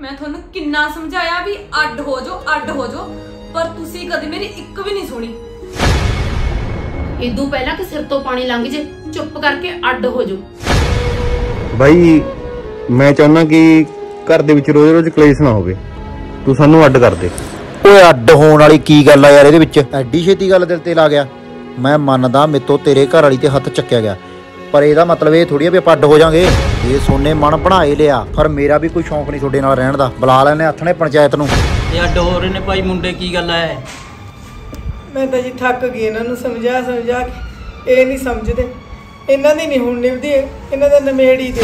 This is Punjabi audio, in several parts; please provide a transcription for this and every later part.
ਮੈਂ ਤੁਹਾਨੂੰ ਕਿੰਨਾ ਸਮਝਾਇਆ ਵੀ ਅੱਡ ਹੋ ਜਾਓ ਅੱਡ ਹੋ ਜਾਓ ਪਰ ਤੁਸੀਂ ਕਦੇ ਮੇਰੀ ਇੱਕ ਵੀ ਨਹੀਂ ਸੁਣੀ। ਇਦੋਂ ਪਹਿਲਾਂ ਕਿ ਸਿਰ ਤੋਂ ਪਾਣੀ ਲੰਘ ਜੇ ਚੁੱਪ ਕਰਕੇ ਅੱਡ ਹੋ ਜਾਓ। ਬਾਈ ਮੈਂ ਚਾਹੁੰਦਾ ਕਿ ਘਰ ਦੇ ਵਿੱਚ ਰੋਜ਼-ਰੋਜ਼ ਕਲੇਸ਼ ਨਾ ਹੋਵੇ। ਤੂੰ ਸਾਨੂੰ ਅੱਡ ਕਰ ਦੇ। ਓਏ ਅੱਡ ਹੋਣ ਵਾਲੀ ਕੀ ਗੱਲ ਆ ਯਾਰ ਇਹਦੇ ਵਿੱਚ? ਐਡੀ ਛੇਤੀ ਗੱਲ ਦਿਲ ਤੇ ਲਾ ਗਿਆ। ਮੈਂ ਮੰਨਦਾ ਮੇਤੋਂ ਤੇਰੇ ਘਰ ਵਾਲੀ ਤੇ ਹੱਥ ਚੱਕਿਆ ਗਿਆ। ਪਰ ਇਹਦਾ ਮਤਲਬ ਇਹ ਥੋੜੀ ਆ ਵੀ ਆਪਾਂ ਅੱਡ ਹੋ ਜਾਾਂਗੇ ਇਹ ਸੋਨੇ ਮਨ ਬਣਾ ਹੀ ਲਿਆ। ਪਰ ਮੇਰਾ ਵੀ ਕੋਈ ਸ਼ੌਂਕ ਨਹੀਂ ਤੁਹਾਡੇ ਨਾਲ ਰਹਿਣ ਦਾ। ਬੁਲਾ ਲੈਨੇ ਹੱਥ ਨੇ ਪੰਚਾਇਤ ਨੂੰ। ਇਹ ਅੱਡ ਹੋ ਰਹੇ ਨੇ ਭਾਈ ਮੁੰਡੇ ਕੀ ਗੱਲ ਹੈ ਮੈਂ ਤਾਂ ਜੀ ਥੱਕ ਗਈ ਇਹਨਾਂ ਨੂੰ ਸਮਝਾ ਸਮਝਾ ਕੇ। ਇਹ ਨਹੀਂ ਸਮਝਦੇ। ਇਹਨਾਂ ਦੀ ਨਹੀਂ ਹੁਣ ਨਿਭਦੀ ਇਹਨਾਂ ਦਾ ਨਮੇੜੀ ਦੇ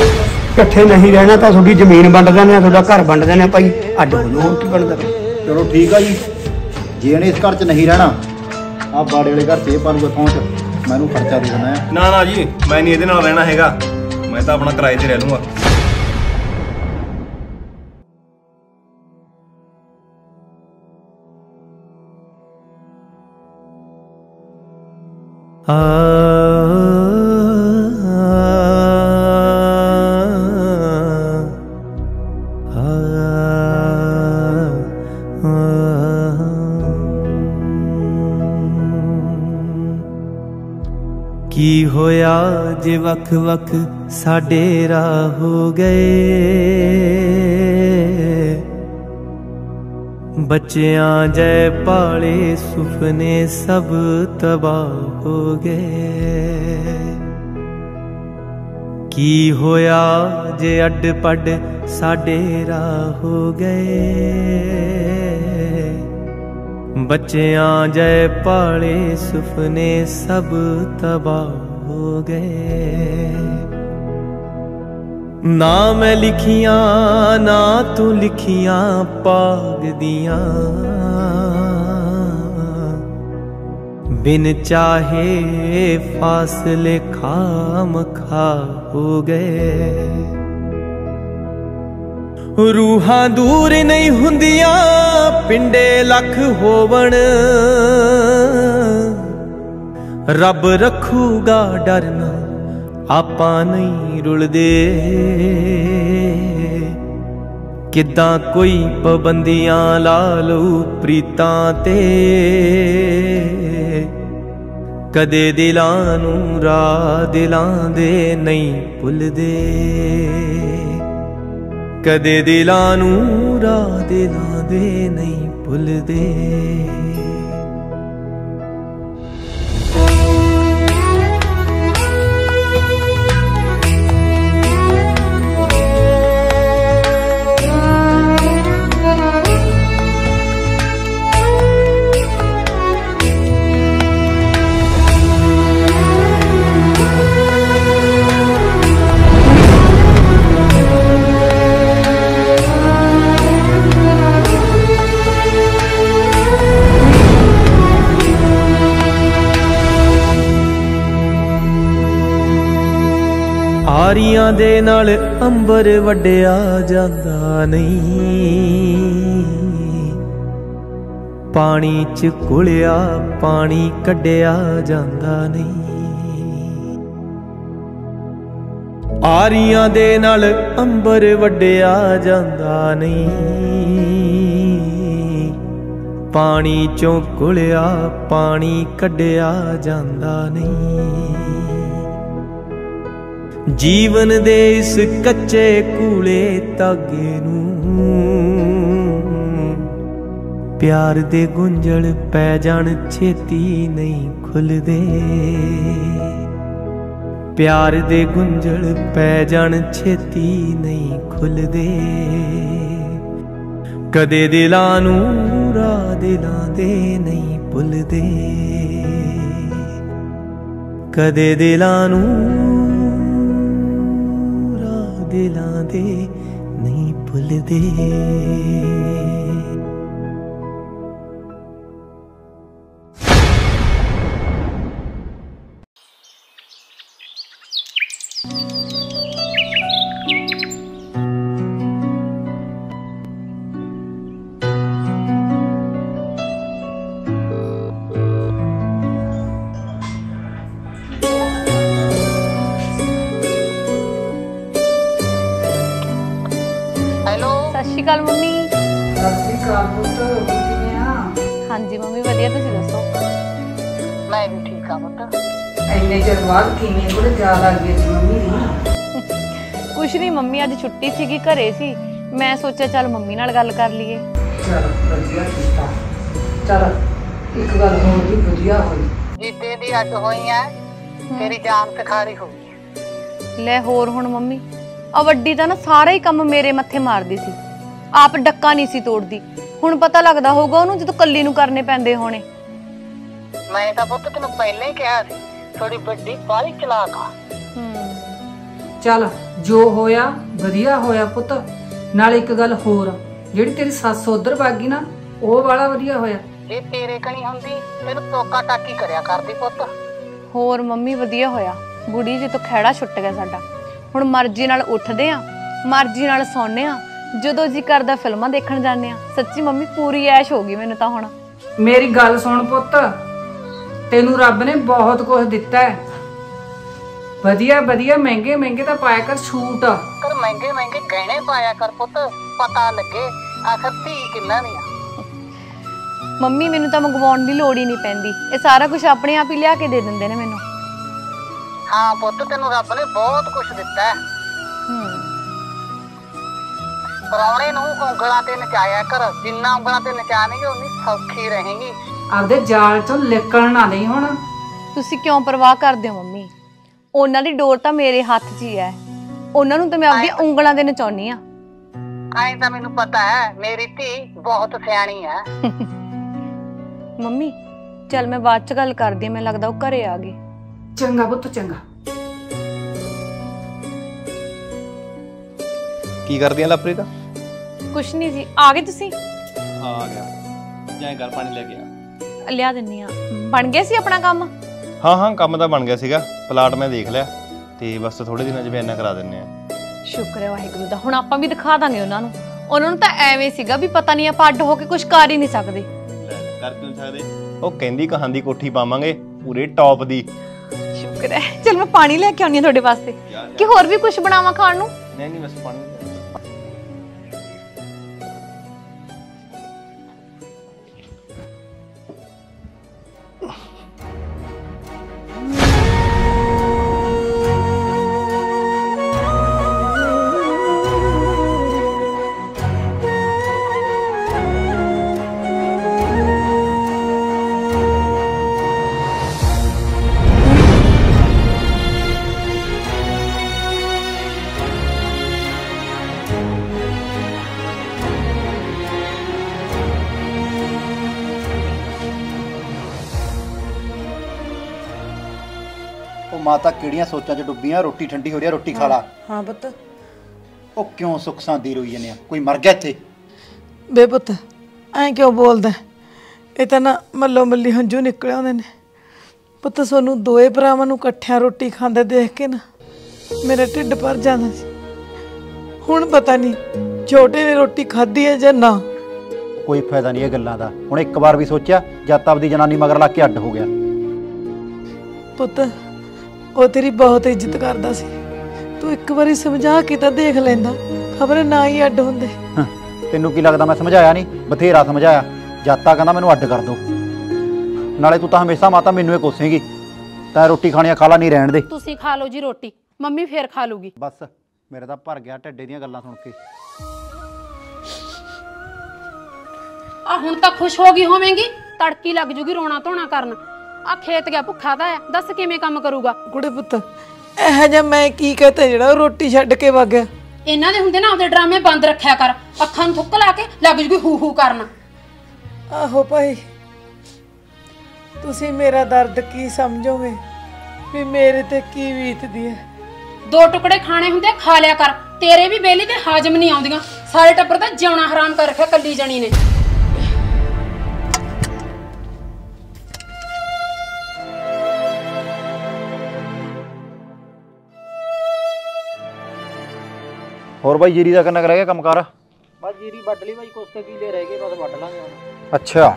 ਇਕੱਠੇ ਨਹੀਂ ਰਹਿਣਾ ਤਾਂ ਤੁਹਾਡੀ ਜ਼ਮੀਨ ਵੰਡ ਦਿੰਦੇ ਆ ਤੁਹਾਡਾ ਘਰ ਵੰਡ ਦਿੰਦੇ ਆ ਭਾਈ। ਅੱਡ ਹੋ ਜਾਓ ਹੋਰ ਕੀ ਬਣਦਾ ਚਲੋ ਠੀਕ ਆ ਜੀ। ਜੇ ਇਹਨੇ ਇਸ ਘਰ 'ਚ ਨਹੀਂ ਰਹਿਣਾ ਆ ਬਾੜੇ ਵਾਲੇ ਘਰ 'ਚ ਇਹ ਪਾਲੂਗਾ ਮੈਨੂੰ ਖਰਚਾ ਦੇ ਦੇਣਾ ਹੈ। ਨਾ ਨਾ ਜੀ ਮੈਂ ਨਹੀਂ ਇਹਦੇ ਨਾਲ ਰਹਿਣਾ ਹੈਗਾ। ਮੈਂ ਤਾਂ ਆਪਣਾ ਕਿਰਾਏ ਤੇ ਰਹਿ ਲੂੰਗਾ। ਕੀ ਜੇ ਵਕ ਸਾਡੇ ਰਾਹ ਹੋ ਗਏ। ਬੱਚਿਆਂ ਜੈ ਪਾਲੇ ਸੁਪਨੇ ਸਭ ਤਬਾਹ ਹੋ ਗਏ। ਕੀ ਹੋਇਆ ਜੇ ਅੱਡ ਪੱਡ ਸਾਡੇ ਰਾਹ ਹੋ ਗਏ? ਬੱਚਿਆਂ ਜੈ ਪਾਲੇ ਸੁਪਨੇ ਸਭ ਤਬਾਹ ਹੋ ਗਏ ਨਾ ਮੈਂ ਲਿਖੀਆਂ, ਨਾ ਤੂੰ ਲਿਖੀਆਂ ਪਾਗ ਦੀਆਂ। ਬਿਨ ਚਾਹੇ ਫਾਸਲੇ ਖਾਮ ਖਾ ਹੋ ਗਏ ਰੂਹਾਂ ਦੂਰ ਨਹੀਂ ਹੁੰਦੀਆਂ, ਪਿੰਡੇ ਲੱਖ ਹੋਵਣ। ਰੱਬ ਰੱਖੂਗਾ ਡਰਨਾ, ਆਪਾਂ ਨਹੀਂ ਰੁਲਦੇ। ਕਿੱਦਾਂ ਕੋਈ ਪਾਬੰਦੀਆਂ ਲਾ ਲਊ ਪ੍ਰੀਤਾਂ ਤੇ। ਕਦੇ ਦਿਲਾਂ ਨੂੰ ਰਾਹ ਦਿਲਾਂ ਦੇ ਨਹੀਂ ਭੁੱਲਦੇ। ਕਦੇ ਦਿਲਾਂ ਨੂੰ ਰਾਹ ਦਿਲਾਂ ਦੇ ਨਹੀਂ ਭੁੱਲਦੇ। ਦੇ ਨਾਲ ਅੰਬਰ ਵੱਡਿਆ ਜਾਂਦਾ ਨਹੀਂ। ਪਾਣੀ ਚ ਕੁਲਿਆ ਪਾਣੀ ਕੱਢਿਆ ਜਾਂਦਾ ਨਹੀਂ। ਆਰੀਆਂ ਦੇ ਨਾਲ ਅੰਬਰ ਵੱਡਿਆ ਜਾਂਦਾ ਨਹੀਂ। ਪਾਣੀ ਚੋਂ ਕੁਲਿਆ ਪਾਣੀ ਕੱਢਿਆ ਜਾਂਦਾ ਨਹੀਂ। ਜੀਵਨ ਦੇ ਇਸ ਕੱਚੇ ਕੂਲੇ ਤਾਗੇ ਨੂੰ। ਪਿਆਰ ਦੇ ਗੁੰਝਲ ਪੈ ਜਾਣ, ਛੇਤੀ ਨਹੀਂ ਖੁੱਲਦੇ। ਪਿਆਰ ਦੇ ਗੁੰਝਲ ਪੈ ਜਾਣ, ਛੇਤੀ ਨਹੀਂ ਖੁੱਲਦੇ। ਕਦੇ ਦਿਲਾਂ ਨੂੰ ਰਾਹ ਦਿਲਾਂ ਦੇ ਨਹੀਂ ਭੁੱਲਦੇ। ਕਦੇ ਦਿਲਾਂ ਨੂੰ ਦਿਲਾਂ ਦੇ ਨਹੀਂ ਭੁੱਲਦੇ। ਅਕਾਲ ਮੰਮੀ? ਸਤਿ ਅਕਾਲ ਪੁੱਤ ਕਿਵੇਂ ਆ? ਹਾਂਜੀ ਮੰਮੀ ਵਧੀਆ ਤੁਸੀਂ ਦੱਸੋ? ਮੈਂ ਵੀ ਠੀਕ ਆ ਪੁੱਤ। ਇੰਨੇ ਚਿਰ ਬਾਅਦ ਕਿਵੇਂ ਕੋਲੇ ਯਾਦ ਆ ਗਈ ਸੀ ਮੰਮੀ ਦੀ? ਕੁਛ ਨਹੀਂ ਮੰਮੀ ਅੱਜ ਛੁੱਟੀ ਸੀਗੀ ਘਰੇ ਸੀ। ਮੈਂ ਸੋਚਿਆ ਚੱਲ ਮੰਮੀ ਨਾਲ ਗੱਲ ਕਰ ਲਈਏ। ਚਲ ਵਧੀਆ ਕੀਤਾ। ਚਲ ਇੱਕ ਗੱਲ ਹੋਰ ਵੀ ਵਧੀਆ ਹੋਈ। ਜਿੱਦੇ ਦੀ ਅੱਡ ਹੋਈ ਐ ਤੇਰੀ ਜਾਨ ਤਖਾਰੀ ਹੋ ਗਈ। ਲੈ ਹੋਰ ਹੁਣ ਮੰਮੀ ਆ ਵੱਡੀ ਤਾਂ ਨਾ ਸਾਰਾ ਹੀ ਕੰਮ ਮੇਰੇ ਮੱਥੇ ਮਾਰਦੀ ਸੀ। ਆਪ ਡੱਕਾ ਨਹੀਂ ਸੀ ਤੋੜਦੀ। ਹੁਣ ਪਤਾ ਲੱਗਦਾ ਹੋਊਗਾ ਉਹਨੂੰ ਜਦੋਂ ਕੱਲੀ ਨੂੰ ਕਰਨੇ ਪੈਂਦੇ ਹੋਣੇ। ਮੈਂ ਤਾਂ ਪੁੱਤ ਤੈਨੂੰ ਪਹਿਲਾਂ ਹੀ ਕਿਹਾ ਸੀ ਥੋੜੀ ਵੱਡੀ ਬਾਹਲੀ ਚਲਾਕ ਆ। ਚੱਲ ਜੋ ਹੋਇਆ ਵਧੀਆ ਹੋਇਆ ਪੁੱਤ। ਨਾਲ ਇੱਕ ਗੱਲ ਹੋਰ ਜਿਹੜੀ ਤੇਰੀ ਸੱਸ ਉਧਰ ਭਾਗੀ ਨਾ ਉਹ ਵਾਲਾ ਵਧੀਆ ਹੋਇਆ। ਜੇ ਤੇਰੇ ਕਣੀ ਹੁੰਦੀ ਤੈਨੂੰ ਟੋਕਾ ਟਾਕੀ ਕਰਿਆ ਕਰਦੀ ਪੁੱਤ। ਹੋਰ ਮੰਮੀ ਵਧੀਆ ਹੋਇਆ। ਬੁੜੀ ਜੀ ਤੋਂ ਖਹਿੜਾ ਛੁੱਟ ਗਿਆ ਸਾਡਾ। ਹੁਣ ਮਰਜ਼ੀ ਨਾਲ ਉੱਠਦੇ ਆ ਮਰਜ਼ੀ ਨਾਲ ਸੌਂਦੇ ਆ। ਜਦੋਂ ਜੀ ਕਰਦਾ ਫਿਲਮਾਂ ਦੇਖਣ ਜਾਂਦੇ ਆ ਸੱਚੀ ਮੰਮੀ ਪੂਰੀ ਐਸ਼ ਹੋ ਗਈ ਮੈਨੂੰ ਤਾਂ ਹੁਣ। ਮੇਰੀ ਗੱਲ ਸੁਣ ਪੁੱਤ ਤੈਨੂੰ ਰੱਬ ਨੇ ਬਹੁਤ ਕੁਝ ਦਿੱਤਾ ਹੈ। ਵਧੀਆ ਵਧੀਆ ਮਹਿੰਗੇ ਮਹਿੰਗੇ ਤਾਂ ਪਾਇਆ ਕਰ ਛੂਟ ਕਰ ਮਹਿੰਗੇ ਮਹਿੰਗੇ ਗਹਿਣੇ ਪਾਇਆ ਕਰ ਪੁੱਤ ਪਤਾ ਲੱਗੇ ਆਖਰ ਧੀ ਕਿੰਨਾ ਆ। ਮੰਮੀ ਮੈਨੂੰ ਤਾਂ ਮੰਗਵਾਉਣ ਦੀ ਲੋੜ ਹੀ ਨਹੀਂ ਪੈਂਦੀ। ਇਹ ਸਾਰਾ ਕੁਝ ਆਪਣੇ ਆਪ ਹੀ ਲਿਆ ਕੇ ਦੇ ਦਿੰਦੇ ਨੇ ਮੈਨੂੰ। ਹਾਂ ਪੁੱਤ ਤੈਨੂੰ ਰੱਬ ਨੇ ਬਹੁਤ ਕੁਝ ਦਿੱਤਾ ਹੈ। ਹੂੰ। ਪਰੌਣੇ ਨੂੰ ਉਂਗਲਾਂ ਤੇ ਨਚਾਇਆ ਕਰ। ਜਿੰਨਾ ਉਂਗਲਾਂ ਤੇ ਨਚਾਣਗੇ ਉਨੀ ਸੌਖੀ ਰਹੇਗੀ। ਆਪਦੇ ਜਾਲ ਚੋਂ ਨਿਕਲਣ ਨਾ ਨਹੀਂ ਹੁਣ। ਤੁਸੀਂ ਕਿਉਂ ਪਰਵਾਹ ਕਰਦੇ ਹੋ ਮੰਮੀ? ਉਹਨਾਂ ਦੀ ਡੋਰ ਤਾਂ ਮੇਰੇ ਹੱਥ 'ਚ ਹੀ ਹੈ। ਉਹਨਾਂ ਨੂੰ ਤਾਂ ਮੈਂ ਆਪਦੀਆਂ ਉਂਗਲਾਂ ਦੇ ਨਚਾਉਣੀ ਆ। ਐਂ ਤਾਂ ਮੈਨੂੰ ਪਤਾ ਹੈ ਮੇਰੀ ਧੀ ਬਹੁਤ ਸਿਆਣੀ ਹੈ। ਮੰਮੀ ਚੱਲ ਮੈਂ ਬਾਅਦ 'ਚ ਗੱਲ ਕਰਦੀ ਮੈਨੂੰ ਲੱਗਦਾ ਉਹ ਘਰੇ ਆ ਗਏ ਚੰਗਾ ਪੁੱਤ ਚੰਗਾ। ਕੀ ਕਰਦੀਆਂ ਲਪ੍ਰੀਤ ਕੁਛ ਨਹੀਂ ਜੀ। ਆ ਗਏ ਤੁਸੀਂ? ਹਾਂ ਆ ਗਿਆ। ਜਾਂ ਘਰ ਪਾਣੀ ਲੈ ਕੇ ਆ। ਲਿਆ ਦਿੰਨੀ ਆ। ਬਣ ਗਿਆ ਸੀ ਆਪਣਾ ਕੰਮ? ਹਾਂ ਹਾਂ ਕੰਮ ਤਾਂ ਬਣ ਗਿਆ ਸੀਗਾ। ਪਲਾਟ ਮੈਂ ਦੇਖ ਲਿਆ। ਤੇ ਬਸ ਥੋੜੇ ਦਿਨਾਂ 'ਚ ਬਿਆਨਾ ਕਰਾ ਦਿੰਨੇ ਆ। ਸ਼ੁਕਰ ਹੈ ਵਾਹਿਗੁਰੂ ਦਾ। ਹੁਣ ਆਪਾਂ ਵੀ ਦਿਖਾ ਦਾਂਗੇ ਉਹਨਾਂ ਨੂੰ। ਉਹਨਾਂ ਨੂੰ ਤਾਂ ਐਵੇਂ ਸੀਗਾ ਵੀ ਪਤਾ ਨਹੀਂ ਆਪਾਂ ਅੱਡ ਹੋ ਕੇ ਕੁਝ ਕਰ ਹੀ ਨਹੀਂ ਸਕਦੇ। ਕਰ ਕਿਉਂ ਸਕਦੇ? ਉਹ ਕਹਿੰਦੀ ਕਹਾਂ ਦੀ ਕੋਠੀ ਪਾਵਾਂਗੇ? ਪੂਰੇ ਟੌਪ ਦੀ। ਸ਼ੁਕਰ ਹੈ। ਚਲ ਮੈਂ ਪਾਣੀ ਲੈ ਕੇ ਆਉਣੀ ਆ ਤੁਹਾਡੇ ਵਾਸਤੇ। ਕਿ ਹੋਰ ਵੀ ਕੁਝ ਬਣਾਵਾਂ ਖਾਣ ਨੂੰ? ਨਹੀਂ ਨਹੀਂ ਬਸ ਪਾਣੀ ਕਿਹੜੀਆਂ ਸੋਚਾਂ 'ਚ ਡੁੱਬੀਆਂ ਰੋਟੀ ਠੰਡੀ ਹੋ ਰਹੀ ਆ ਰੋਟੀ ਖਾ ਲਾ। ਹਾਂ ਪੁੱਤ। ਉਹ ਕਿਉਂ ਸੁੱਖ ਸਾਂਦੀ ਰੋਈ ਜਾਂਦੇ ਆ? ਕੋਈ ਮਰ ਗਿਆ ਇੱਥੇ? ਬੇ ਪੁੱਤ ਐਂ ਕਿਉਂ ਬੋਲਦਾ? ਇਹ ਤਾਂ ਨਾ ਮੱਲੋ ਮੱਲੀ ਹੰਝੂ ਨਿਕਲੇ ਆਉਂਦੇ ਨੇ। ਪੁੱਤ ਸੋਨੂੰ ਦੋਏ ਭਰਾਵਾਂ ਨੂੰ ਇਕੱਠਿਆਂ ਰੋਟੀ ਖਾਂਦੇ ਦੇਖ ਕੇ ਨਾ ਮੇਰਾ ਢਿੱਡ ਭਰ ਜਾਂਦਾ ਸੀ। ਹੁਣ ਪਤਾ ਨਹੀਂ ਛੋਟੇ ਨੇ ਰੋਟੀ ਖਾਧੀ ਹੈ ਜਾਂ ਨਾ। ਕੋਈ ਫਾਇਦਾ ਨਹੀਂ ਇਹ ਗੱਲਾਂ ਦਾ। ਹੁਣ ਇੱਕ ਵਾਰ ਵੀ ਸੋਚਿਆ ਜਦ ਤੱਕ ਦੀ ਜਨਾਨੀ ਮਗਰ ਲੱਗ ਕੇ ਅੱਡ ਹੋ ਗਿਆ। ਪੁੱਤ ਉਹ ਤੇਰੀ ਬਹੁਤ ਇੱਜ਼ਤ ਕਰਦਾ ਸੀ। ਤੂੰ ਇੱਕ ਵਾਰੀ ਸਮਝਾ ਕੇ ਤਾਂ ਦੇਖ ਲੈਂਦਾ ਖਬਰ ਨਾ ਹੀ ਅੱਡ ਹੁੰਦੇ। ਹੰ, ਤੈਨੂੰ ਕੀ ਲੱਗਦਾ ਮੈਂ ਸਮਝਾਇਆ ਨਹੀਂ? ਬਥੇਰਾ ਸਮਝਾਇਆ। ਜਦ ਤੱਕ ਕਹਿੰਦਾ ਮੈਨੂੰ ਅੱਡ ਕਰ ਦੋ। ਨਾਲੇ ਤੂੰ ਤਾਂ ਹਮੇਸ਼ਾ ਮਾਤਾ ਮੈਨੂੰ ਇਹ ਕੋਸੇਂਗੀ। ਤਾਂ ਰੋਟੀ ਖਾਣੀਆਂ ਖਾ ਲਾ ਨਹੀਂ ਰਹਿਣ ਦੇ। ਤੁਸੀਂ ਖਾ ਲਓ ਜੀ ਰੋਟੀ। ਮੰਮੀ ਫੇਰ ਖਾ ਲੂਗੀ। ਬਸ ਮੇਰੇ ਤਾਂ ਭਰ ਗਿਆ ਢੱਡੇ ਦੀਆਂ ਗੱਲਾਂ ਸੁਣ ਕੇ। ਆ ਹੁਣ ਤਾਂ ਖੁਸ਼ ਹੋ ਗਈ ਹੋਵੇਂਗੀ। ਤੜਕੀ ਲੱਗ ਜੂਗੀ ਰੋਣਾ ਧੋਣਾ ਕਰਨ। ਆ ਖੇਤ ਗਿਆ ਭੁੱਖਾ ਦਾ ਹੈ ਦੱਸ ਕਿਵੇਂ ਕੰਮ ਕਰੂਗਾ? ਕੁੜੇ ਪੁੱਤ ਇਹ ਜਿਹਾ ਮੈਂ ਕੀ ਕਹਤਾ ਜਿਹੜਾ ਉਹ ਰੋਟੀ ਛੱਡ ਕੇ ਵਗ ਗਿਆ। ਇਹਨਾਂ ਦੇ ਹੁੰਦੇ ਨਾ ਆਪਦੇ ਡਰਾਮੇ ਬੰਦ ਰੱਖਿਆ ਕਰ। ਅੱਖਾਂ ਨੂੰ ਥੁੱਕ ਲਾ ਕੇ ਲੱਗ ਜੂਗੀ ਹੂ ਹੂ ਕਰਨ। ਆਹੋ ਭਾਈ ਤੁਸੀਂ ਮੇਰਾ ਦਰਦ ਕੀ ਸਮਝੋਗੇ? ਵੀ ਮੇਰੇ ਤੇ ਕੀ ਬੀਤਦੀ ਹੈ? ਦੋ ਟੁਕੜੇ ਖਾਣੇ ਹੁੰਦੇ ਖਾ ਲਿਆ ਕਰ। ਤੇਰੇ ਵੀ ਬੇਲੀ ਤੇ ਹਾਜ਼ਮ ਨਹੀਂ ਆਉਂਦੀਆਂ। ਸਾਰੇ ਟੱਬਰ ਦਾ ਜਿਉਣਾ ਹਰਾਮ ਕਰ ਰੱਖਿਆ ਕੱਲੀ ਜਣੀ ਨੇ। ਹੋਰ ਬਾਈ ਜੀਰੀ ਦਾ ਕਿੰਨਾ ਕੁ ਰਹਿ ਗਿਆ ਕੰਮ ਕਰ ਬਸ ਜੀਰੀ ਵੱਢ ਲਈ ਬਾਈ ਕੋਸਤੇ ਕੀਲੇ ਰਹਿ ਗਏ ਬਸ ਵੱਢ ਲਾਂਗੇ ਹੁਣ। ਅੱਛਾ।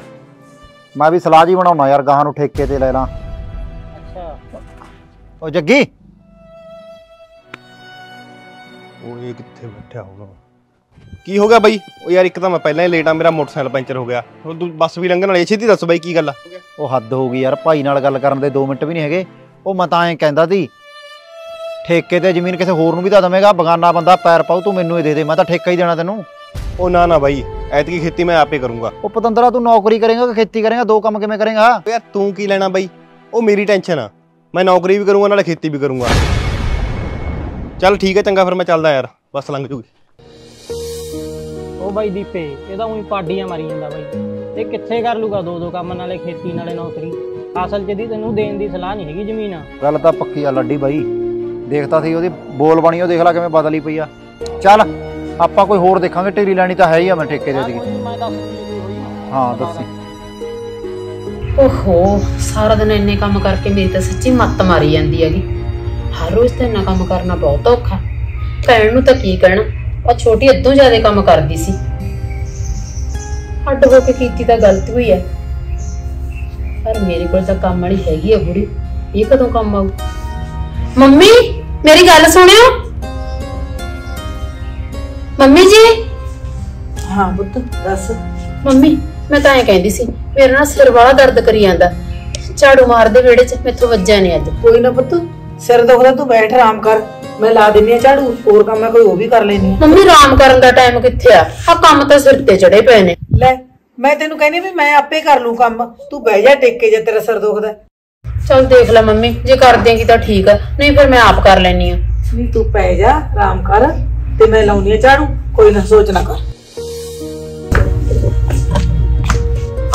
ਮੈਂ ਵੀ ਸਲਾਹ ਜੀ ਬਣਾਉਣਾ ਯਾਰ ਗਾਹਾਂ ਨੂੰ ਠੇਕੇ ਤੇ ਲੈ ਲਾਂ। ਅੱਛਾ। ਉਹ ਜੱਗੀ। ਉਹ ਇਹ ਕਿੱਥੇ ਬੈਠਾ ਹੋਗਾ ਕੀ ਹੋ ਗਿਆ ਬਾਈ? ਉਹ ਯਾਰ ਇੱਕ ਤਾਂ ਮੈਂ ਪਹਿਲਾਂ ਹੀ ਲੇਟ ਆ ਮੇਰਾ ਮੋਟਰਸਾਈਕਲ ਪੈਂਚਰ ਹੋ ਗਿਆ। ਹੁਣ ਤੂੰ ਬੱਸ ਵੀ ਲੰਘਣ ਵਾਲੀ ਹੈ, ਛੇਤੀ ਦੱਸ ਬਾਈ ਕੀ ਗੱਲ ਆ? ਉਹ ਹੱਦ ਹੋ ਗਈ ਯਾਰ ਭਾਈ ਨਾਲ ਗੱਲ ਕਰਨ ਦੇ 2 ਮਿੰਟ ਵੀ ਨਹੀਂ ਹੈਗੇ। ਉਹ ਮੈਂ ਤਾਂ ਐਂ ਕਹਿੰਦਾ ਸੀ ਠੇਕੇ ਤੇ ਜ਼ਮੀਨ ਕਿਸੇ ਹੋਰ ਨੂੰ ਵੀ ਤਾਂ ਦਵੇਂਗਾ ਬਗਾਨਾ ਬੰਦਾ ਪੈਰ ਪਾਉ ਤੂੰ ਮੈਨੂੰ ਹੀ ਦੇ ਦੇ ਮੈਂ ਤਾਂ ਠੇਕਾ ਹੀ ਦੇਣਾ ਤੈਨੂੰ। ਉਹ ਨਾ ਨਾ ਬਾਈ ਐਤਕੀ ਖੇਤੀ ਮੈਂ ਆਪੇ ਕਰੂੰਗਾ। ਉਹ ਪਤੰਦਰਾ ਤੂੰ ਨੌਕਰੀ ਕਰੇਂਗਾ ਕਿ ਖੇਤੀ ਕਰੇਂਗਾ ਦੋ ਕੰਮ ਕਿਵੇਂ ਕਰੇਂਗਾ? ਯਾਰ ਤੂੰ ਕੀ ਲੈਣਾ ਬਾਈ? ਉਹ ਮੇਰੀ ਟੈਨਸ਼ਨ ਆ। ਮੈਂ ਨੌਕਰੀ ਵੀ ਕਰੂੰਗਾ ਨਾਲੇ ਖੇਤੀ ਵੀ ਕਰੂੰਗਾ। ਚੱਲ ਠੀਕ ਹੈ ਚੰਗਾ ਫਿਰ ਮੈਂ ਚੱਲਦਾ ਯਾਰ ਬੱਸ ਲੰਘ ਜੂਗੀ। ਉਹ ਬਾਈ ਦੀਪੇ ਇਹਦਾ ਉਹੀ ਪਾਡੀਆਂ ਮਾਰੀ ਜਾਂਦਾ ਬਾਈ। ਇਹ ਕਿੱਥੇ ਕਰ ਲੂਗਾ ਦੋ ਦੋ ਕੰਮ ਨਾਲੇ ਖੇਤੀ ਨਾਲੇ ਨੌਕਰੀ। ਅਸਲ 'ਚ ਦੀ ਤੈਨੂੰ ਦੇਣ ਦੀ ਸਲਾਹ ਨਹੀਂ ਹੈਗੀ ਜ਼ਮੀਨ। ਗੱਲ ਤਾਂ ਪੱਕੀ ਆ ਲੱਡੀ ਬਾਈ। ਦੇਖਦਾ ਸੀ ਉਹਦੀ ਬੋਲ ਬਾਣੀ ਉਹ ਦੇਖ ਲੈ ਕਿਵੇਂ ਬਦਲੀ ਪਈ ਆ। ਚੱਲ ਆਪਾਂ ਕੋਈ ਹੋਰ ਦੇਖਾਂਗੇ ਢੇਰੀ ਲੈਣੀ ਤਾਂ ਹੈ ਹੀ ਆ ਮੈਂ ਠੇਕੇ ਦੇ ਦੀ ਮੈਂ ਦੱਸ ਦਿੰਦੀ ਕੋਈ ਹੋਈ ਹਾਂ ਦੱਸੀ। ਓਹੋ ਸਾਰਾ ਦਿਨ ਇੰਨੇ ਕੰਮ ਕਰਕੇ ਮੇਰੀ ਤਾਂ ਸੱਚੀ ਮੱਤ ਮਾਰੀ ਜਾਂਦੀ ਹੈਗੀ। ਹਰ ਰੋਜ਼ ਤਾਂ ਇੰਨਾ ਕੰਮ ਕਰਨਾ ਬਹੁਤ ਔਖਾ। ਕਹਿਣ ਨੂੰ ਤਾਂ ਕੀ ਕਹਿਣਾ ਆ ਛੋਟੀ ਅੱਧੋਂ ਜ਼ਿਆਦਾ ਕੰਮ ਕਰਦੀ ਸੀ। ਅੱਡ ਹੋ ਕੇ ਕੀਤੀ ਤਾਂ ਗਲਤ ਹੋਈ ਹੈ ਪਰ ਮੇਰੇ ਕੋਲ ਤਾਂ ਕੰਮ ਵਾਲੀ ਹੈਗੀ ਆ ਬੁੜੀ ਇਹ ਕਦੋਂ ਕੰਮ ਆਊ? ਮੰਮੀ! ਮੇਰੀ ਗੱਲ ਸੁਣਿਓ। ਮੰਮੀ ਜੀ? ਹਾਂ ਪੁੱਤ ਦੱਸ। ਮੰਮੀ ਮੈਂ ਤਾਂ ਐਂ ਕਹਿੰਦੀ ਸੀ ਮੇਰੇ ਨਾਲ ਸਿਰ ਵਾਲਾ ਦਰਦ ਕਰੀ ਜਾਂਦਾ। ਝਾੜੂ ਮਾਰਦੇ ਵਿਹੜੇ 'ਚ ਮੈਥੋਂ ਵੱਜਿਆ ਨਹੀਂ ਅੱਜ। ਕੋਈ ਨਾ ਪੁੱਤ ਸਿਰ ਦੁਖਦਾ ਤੂੰ ਬੈਠ ਆਰਾਮ ਕਰ। ਮੈਂ ਲਾ ਦਿੰਨੀ ਆ ਝਾੜੂ ਹੋਰ ਕੰਮ ਮੈਂ ਕੋਈ ਉਹ ਵੀ ਕਰ ਲੈਣੀ ਮੰਮੀ ਆਰਾਮ ਕਰਨ ਦਾ ਟਾਈਮ ਕਿੱਥੇ ਆ? ਆ ਕੰਮ ਤਾਂ ਸਿਰ ਤੇ ਚੜੇ ਪਏ ਨੇ। ਲੈ ਮੈਂ ਤੈਨੂੰ ਕਹਿੰਦੀ ਵੀ ਮੈਂ ਆਪੇ ਕਰ ਲੂੰ ਕੰਮ। ਤੂੰ ਬਹਿ ਜਾ ਟੇਕੇ ਜੇ ਤੇਰਾ ਸਿਰ ਦੁਖਦਾ। ਚਲ ਦੇਖ ਲੈ ਮੰਮੀ ਜੇ ਕਰ ਦੇਂਗੀ ਤਾਂ ਠੀਕ ਆ ਨਹੀਂ ਫਿਰ ਮੈਂ ਆਪ ਕਰ ਲੈਣੀ ਆ। ਨਹੀਂ ਤੂੰ ਪੈ ਜਾ ਆਰਾਮ ਕਰ ਤੇ ਮੈਂ ਲਾਉਣੀ ਆ ਝਾੜੂ ਕੋਈ ਨਾ ਸੋਚ ਨਾ ਕਰ।